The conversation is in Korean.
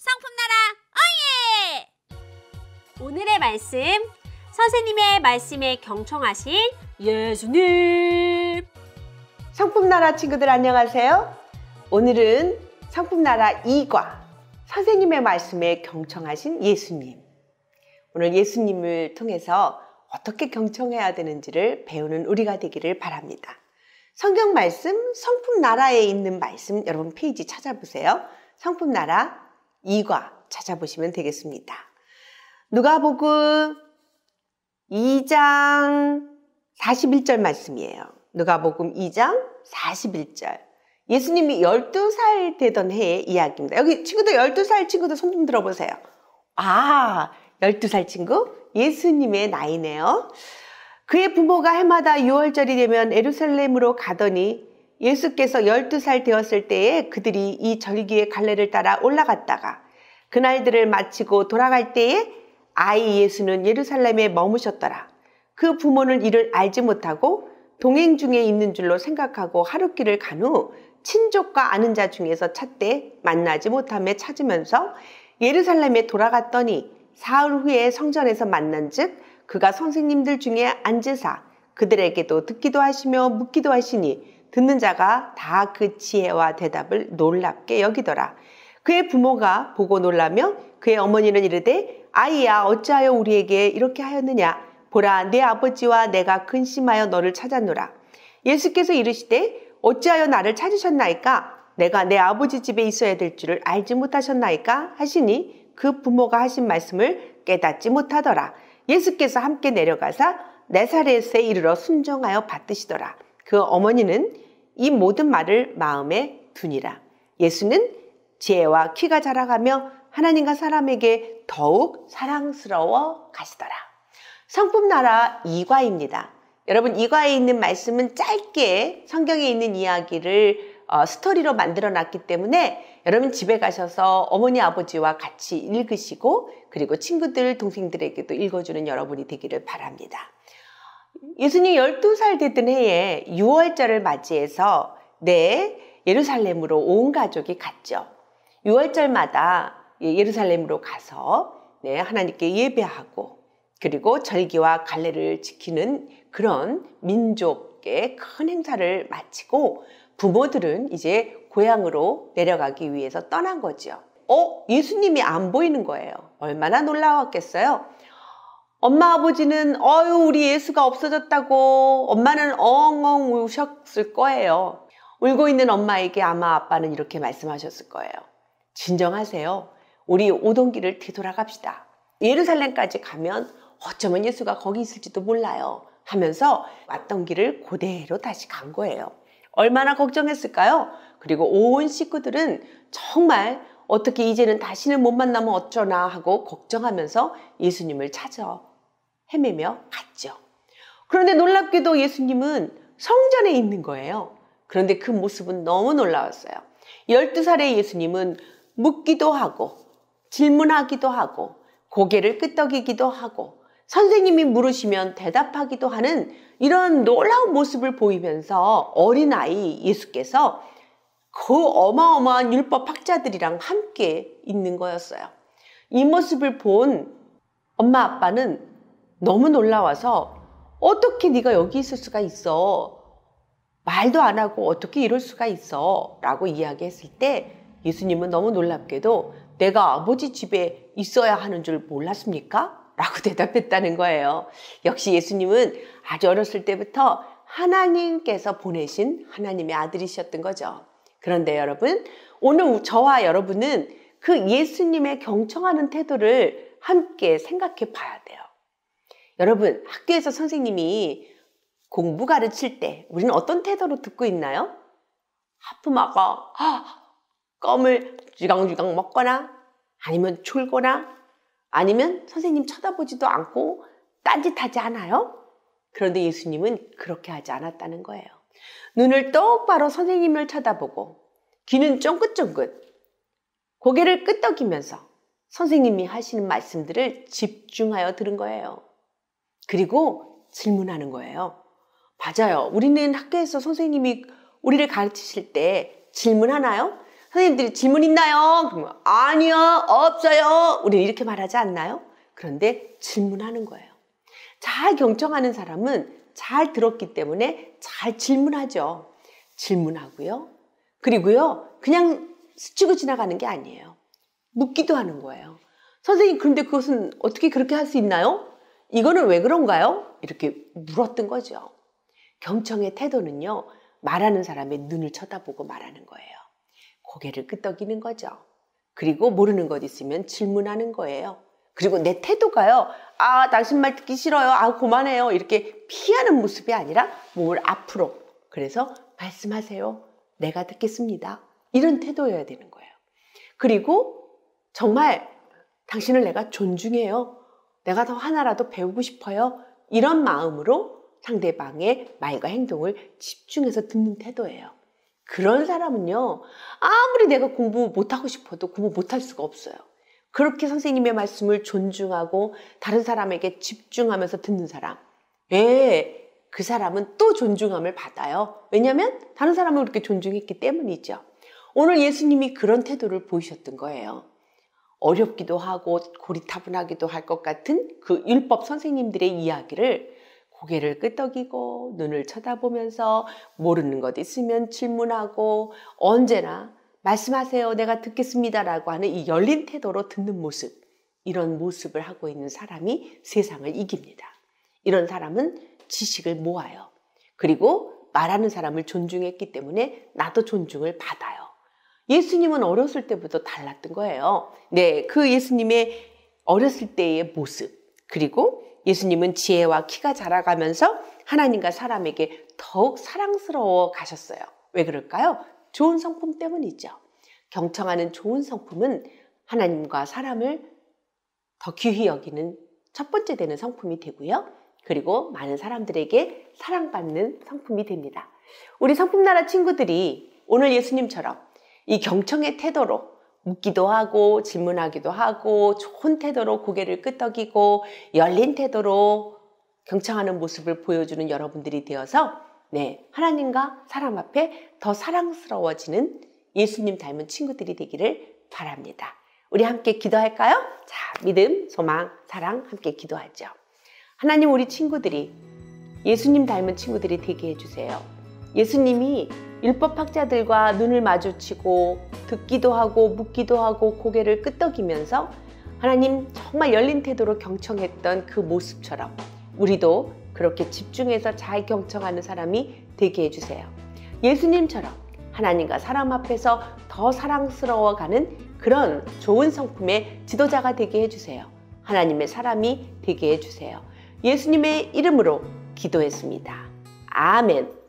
성품나라 어예! 오늘의 말씀 선생님의 말씀에 경청하신 예수님 성품나라 친구들 안녕하세요. 오늘은 성품나라 2과 선생님의 말씀에 경청하신 예수님. 오늘 예수님을 통해서 어떻게 경청해야 되는지를 배우는 우리가 되기를 바랍니다. 성경 말씀, 성품 나라에 있는 말씀 여러분 페이지 찾아보세요. 성품 나라 2과 찾아보시면 되겠습니다. 누가복음 2장 41절 말씀이에요. 누가복음 2장 41절. 예수님이 12살 되던 해의 이야기입니다. 여기 친구들 12살 친구들 손 좀 들어보세요. 아, 12살 친구? 예수님의 나이네요. 그의 부모가 해마다 6월절이 되면 에루살렘으로 가더니 예수께서 12살 되었을 때에 그들이 이 절기의 갈래를 따라 올라갔다가 그날들을 마치고 돌아갈 때에 아이 예수는 예루살렘에 머무셨더라. 그 부모는 이를 알지 못하고 동행 중에 있는 줄로 생각하고 하루 길을 간 후 친족과 아는 자 중에서 찾되 만나지 못함에 찾으면서 예루살렘에 돌아갔더니 사흘 후에 성전에서 만난즉 그가 선생님들 중에 앉으사 그들에게도 듣기도 하시며 묻기도 하시니 듣는 자가 다 그 지혜와 대답을 놀랍게 여기더라. 그의 부모가 보고 놀라며 그의 어머니는 이르되 아이야 어찌하여 우리에게 이렇게 하였느냐 보라 내 아버지와 내가 근심하여 너를 찾았노라. 예수께서 이르시되 어찌하여 나를 찾으셨나이까 내가 내 아버지 집에 있어야 될 줄을 알지 못하셨나이까 하시니 그 부모가 하신 말씀을 깨닫지 못하더라. 예수께서 함께 내려가사 네사렛에 이르러 순종하여 받드시더라. 그 어머니는 이 모든 말을 마음에 두니라. 예수는 지혜와 키가 자라가며 하나님과 사람에게 더욱 사랑스러워 가시더라. 성품나라 2과입니다. 여러분 2과에 있는 말씀은 짧게 성경에 있는 이야기를 어, 스토리로 만들어 놨기 때문에 여러분 집에 가셔서 어머니 아버지와 같이 읽으시고 그리고 친구들 동생들에게도 읽어주는 여러분이 되기를 바랍니다. 예수님 12살 됐던 해에 6월절을 맞이해서 네 예루살렘으로 온 가족이 갔죠. 6월절마다 예루살렘으로 가서 네, 하나님께 예배하고 그리고 절기와 갈래를 지키는 그런 민족의 큰 행사를 마치고 부모들은 이제 고향으로 내려가기 위해서 떠난 거죠. 어? 예수님이 안 보이는 거예요. 얼마나 놀라웠겠어요? 엄마 아버지는 어유 우리 예수가 없어졌다고 엄마는 엉엉 우셨을 거예요. 울고 있는 엄마에게 아마 아빠는 이렇게 말씀하셨을 거예요. 진정하세요. 우리 오던 길을 뒤돌아갑시다. 예루살렘까지 가면 어쩌면 예수가 거기 있을지도 몰라요. 하면서 왔던 길을 그대로 다시 간 거예요. 얼마나 걱정했을까요? 그리고 온 식구들은 정말 어떻게 이제는 다시는 못 만나면 어쩌나 하고 걱정하면서 예수님을 찾아 헤매며 갔죠. 그런데 놀랍게도 예수님은 성전에 있는 거예요. 그런데 그 모습은 너무 놀라웠어요. 12살의 예수님은 묻기도 하고 질문하기도 하고 고개를 끄덕이기도 하고 선생님이 물으시면 대답하기도 하는 이런 놀라운 모습을 보이면서 어린아이 예수께서 그 어마어마한 율법 학자들이랑 함께 있는 거였어요. 이 모습을 본 엄마 아빠는 너무 놀라워서 어떻게 네가 여기 있을 수가 있어? 말도 안 하고 어떻게 이럴 수가 있어? 라고 이야기했을 때 예수님은 너무 놀랍게도 내가 아버지 집에 있어야 하는 줄 몰랐습니까? 라고 대답했다는 거예요. 역시 예수님은 아주 어렸을 때부터 하나님께서 보내신 하나님의 아들이셨던 거죠. 그런데 여러분, 오늘 저와 여러분은 그 예수님의 경청하는 태도를 함께 생각해 봐야 돼요. 여러분, 학교에서 선생님이 공부 가르칠 때 우리는 어떤 태도로 듣고 있나요? 하품하고 껌을 쥐강쥐강 먹거나 아니면 졸거나 아니면 선생님 쳐다보지도 않고 딴짓하지 않아요? 그런데 예수님은 그렇게 하지 않았다는 거예요. 눈을 똑바로 선생님을 쳐다보고 귀는 쫑긋쫑긋 고개를 끄덕이면서 선생님이 하시는 말씀들을 집중하여 들은 거예요. 그리고 질문하는 거예요. 맞아요. 우리는 학교에서 선생님이 우리를 가르치실 때 질문하나요? 선생님들이 질문 있나요? 그러면 아니요, 없어요. 우리는 이렇게 말하지 않나요? 그런데 질문하는 거예요. 잘 경청하는 사람은 잘 들었기 때문에 잘 질문하죠. 질문하고요. 그리고요, 그냥 스치고 지나가는 게 아니에요. 묻기도 하는 거예요. 선생님, 그런데 그것은 어떻게 그렇게 할 수 있나요? 이거는 왜 그런가요? 이렇게 물었던 거죠. 경청의 태도는요, 말하는 사람의 눈을 쳐다보고 말하는 거예요. 고개를 끄덕이는 거죠. 그리고 모르는 것 있으면 질문하는 거예요. 그리고 내 태도가요, 아, 당신 말 듣기 싫어요. 아, 그만해요. 이렇게 피하는 모습이 아니라 몸을 앞으로. 그래서 말씀하세요. 내가 듣겠습니다. 이런 태도여야 되는 거예요. 그리고 정말 당신을 내가 존중해요. 내가 더 하나라도 배우고 싶어요. 이런 마음으로 상대방의 말과 행동을 집중해서 듣는 태도예요. 그런 사람은요, 아무리 내가 공부 못하고 싶어도 공부 못할 수가 없어요. 그렇게 선생님의 말씀을 존중하고 다른 사람에게 집중하면서 듣는 사람. 예, 그 사람은 또 존중함을 받아요. 왜냐하면 다른 사람을 그렇게 존중했기 때문이죠. 오늘 예수님이 그런 태도를 보이셨던 거예요. 어렵기도 하고 고리타분하기도 할 것 같은 그 율법 선생님들의 이야기를 고개를 끄덕이고 눈을 쳐다보면서 모르는 것 있으면 질문하고 언제나 말씀하세요. 내가 듣겠습니다라고 하는 이 열린 태도로 듣는 모습. 이런 모습을 하고 있는 사람이 세상을 이깁니다. 이런 사람은 지식을 모아요. 그리고 말하는 사람을 존중했기 때문에 나도 존중을 받아요. 예수님은 어렸을 때부터 달랐던 거예요. 네, 그 예수님의 어렸을 때의 모습. 그리고 예수님은 지혜와 키가 자라가면서 하나님과 사람에게 더욱 사랑스러워 가셨어요. 왜 그럴까요? 좋은 성품 때문이죠. 경청하는 좋은 성품은 하나님과 사람을 더 귀히 여기는 첫 번째 되는 성품이 되고요. 그리고 많은 사람들에게 사랑받는 성품이 됩니다. 우리 성품나라 친구들이 오늘 예수님처럼 이 경청의 태도로 묻기도 하고 질문하기도 하고 좋은 태도로 고개를 끄덕이고 열린 태도로 경청하는 모습을 보여주는 여러분들이 되어서 네, 하나님과 사람 앞에 더 사랑스러워지는 예수님 닮은 친구들이 되기를 바랍니다. 우리 함께 기도할까요? 자, 믿음, 소망, 사랑 함께 기도하죠. 하나님 우리 친구들이 예수님 닮은 친구들이 되게 해주세요. 예수님이 율법학자들과 눈을 마주치고 듣기도 하고 묻기도 하고 고개를 끄덕이면서 하나님 정말 열린 태도로 경청했던 그 모습처럼 우리도 그렇게 집중해서 잘 경청하는 사람이 되게 해주세요. 예수님처럼 하나님과 사람 앞에서 더 사랑스러워가는 그런 좋은 성품의 지도자가 되게 해주세요. 하나님의 사람이 되게 해주세요. 예수님의 이름으로 기도했습니다. 아멘.